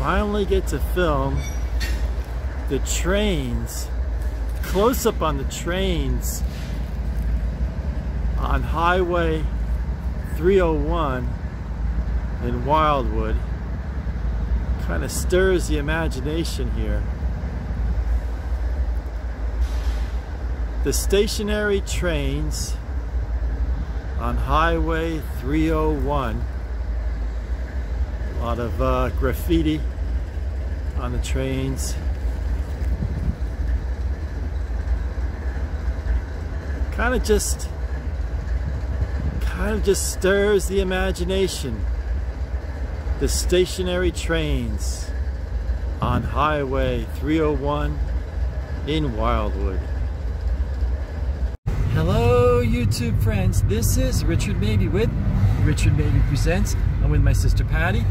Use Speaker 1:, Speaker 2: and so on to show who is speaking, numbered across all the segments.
Speaker 1: finally get to film the trains, close up on the trains on Highway 301 in Wildwood. Kind of stirs the imagination here. The stationary trains on Highway 301. A lot of uh, graffiti on the trains. Kind of just, kind of just stirs the imagination. The stationary trains on Highway 301 in Wildwood. Hello YouTube friends, this is Richard Mabey with Richard Mabey Presents. I'm with my sister Patty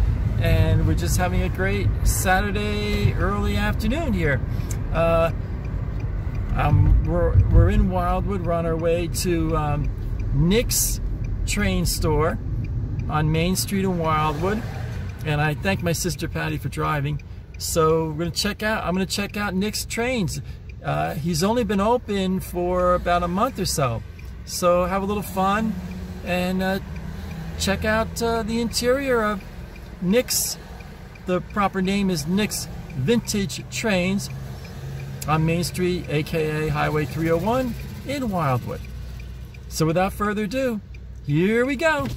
Speaker 1: and we're just having a great Saturday early afternoon here. Uh, um, we're, we're in Wildwood, we're on our way to um, Nick's train store on Main Street in Wildwood and I thank my sister Patty for driving. So we're gonna check out, I'm gonna check out Nick's trains. Uh, he's only been open for about a month or so. So have a little fun and uh, check out uh, the interior of Nick's. The proper name is Nick's Vintage Trains on Main Street, aka Highway 301 in Wildwood. So without further ado, here we go.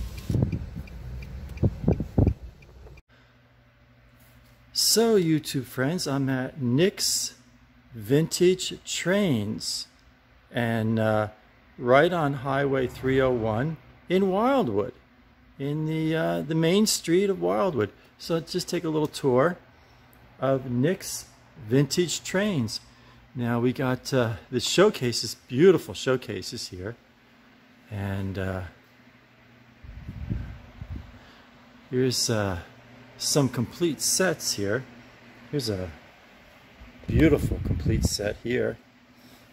Speaker 1: So YouTube friends, I'm at Nick's Vintage Trains and uh, right on Highway 301 in Wildwood in the uh, the main street of Wildwood. So let's just take a little tour of Nick's Vintage Trains. Now we got uh, the showcases, beautiful showcases here. And uh, here's uh, some complete sets here. Here's a beautiful complete set here.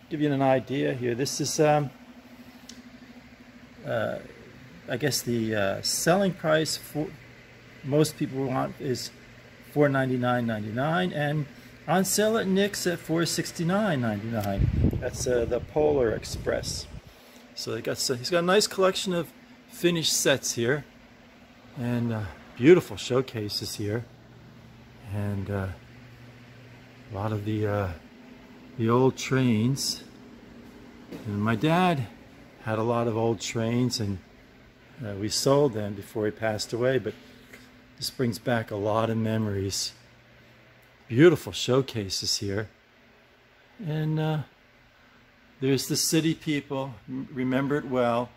Speaker 1: Give you an idea here. This is, um, uh, I guess the uh, selling price for most people want is $499.99 and on sale at Nick's at $469.99. That's uh, the Polar Express. So they got he's got a nice collection of finished sets here and uh, beautiful showcases here and uh, a lot of the uh, the old trains and my dad had a lot of old trains and uh, we sold them before he passed away but this brings back a lot of memories beautiful showcases here and uh, there's the city people remember it well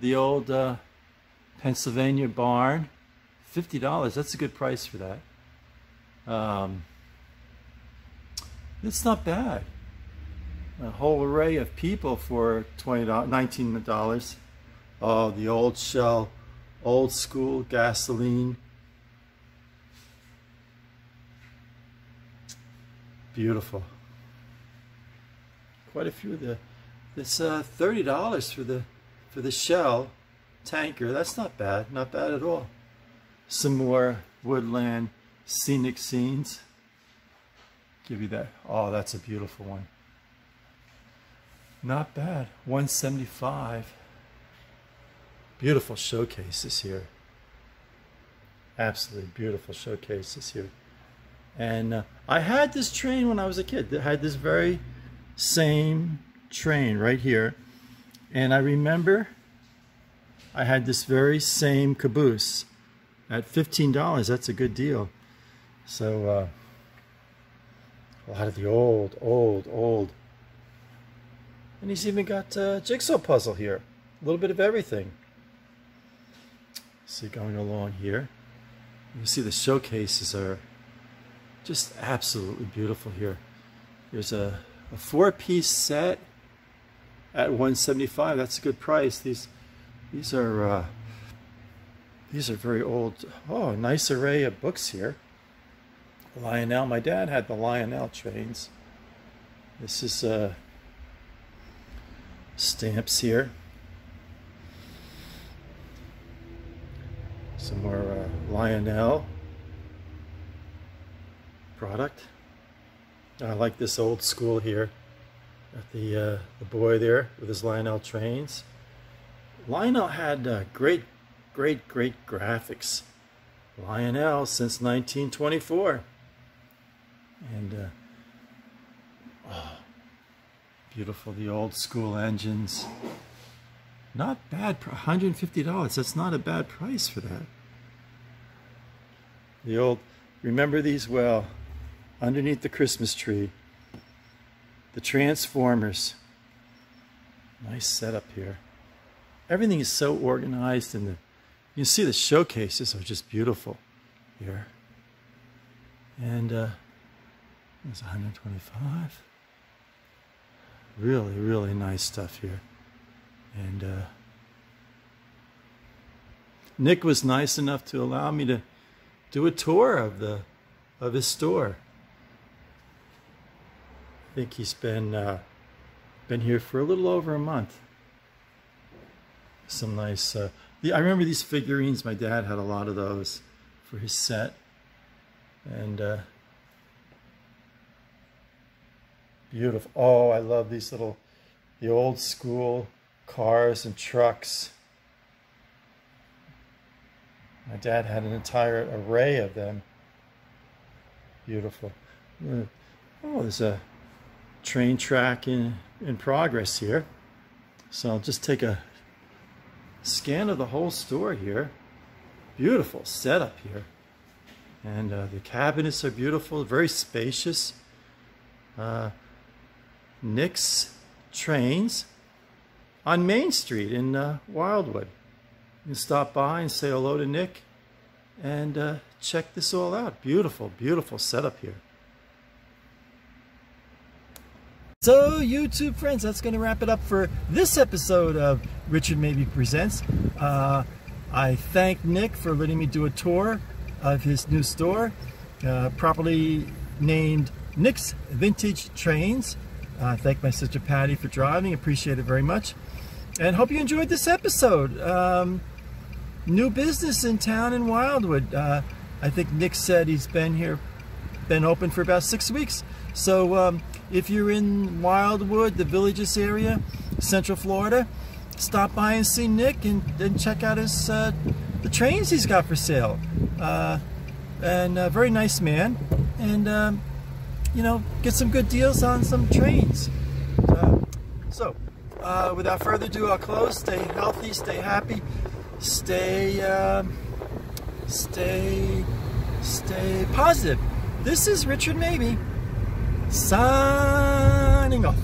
Speaker 1: the old uh, Pennsylvania barn $50 that's a good price for that um, it's not bad. A whole array of people for $20, $19. Oh, the old shell, old school gasoline. Beautiful. Quite a few of the, it's uh, $30 for the, for the shell tanker. That's not bad, not bad at all. Some more woodland scenic scenes give you that. Oh, that's a beautiful one. Not bad. 175. Beautiful showcases here. Absolutely beautiful showcases here. And uh, I had this train when I was a kid. I had this very same train right here. And I remember I had this very same caboose at $15. That's a good deal. So, uh, a lot of the old, old, old. And he's even got a jigsaw puzzle here. A little bit of everything. See, going along here. You see the showcases are just absolutely beautiful here. There's a, a four-piece set at 175. That's a good price. These these are uh, these are very old. Oh, nice array of books here. Lionel. My dad had the Lionel trains. This is uh, stamps here. Some more uh, Lionel. product. I like this old school here. The, uh, the boy there with his Lionel trains. Lionel had uh, great, great, great graphics. Lionel since 1924. And, uh, oh, beautiful, the old school engines. Not bad, $150. That's not a bad price for that. The old, remember these well, underneath the Christmas tree. The Transformers. Nice setup here. Everything is so organized and the, you can see the showcases are just beautiful here. And uh, it's 125. Really, really nice stuff here. And uh, Nick was nice enough to allow me to do a tour of the of his store. I think he's been uh, been here for a little over a month. Some nice. Uh, the, I remember these figurines. My dad had a lot of those for his set, and uh, beautiful. Oh, I love these little, the old school cars and trucks. My dad had an entire array of them. Beautiful. Oh, there's a train track in, in progress here. So I'll just take a scan of the whole store here. Beautiful setup here. And uh, the cabinets are beautiful, very spacious. Uh, Nick's Trains on Main Street in uh, Wildwood. You can stop by and say hello to Nick and uh, check this all out. Beautiful, beautiful setup here. So, YouTube friends, that's going to wrap it up for this episode of Richard Mabey Presents. Uh, I thank Nick for letting me do a tour of his new store, uh, properly named Nick's Vintage Trains. Uh, thank my sister Patty for driving. Appreciate it very much. And hope you enjoyed this episode. Um, new business in town in Wildwood. Uh, I think Nick said he's been here, been open for about six weeks. So um, if you're in Wildwood, the Villages area, Central Florida, stop by and see Nick and check out his uh, the trains he's got for sale. Uh, and a very nice man. And um, you know, get some good deals on some trains. Uh, so, uh, without further ado, I'll close. Stay healthy, stay happy, stay, uh, stay, stay positive. This is Richard Mabey signing off.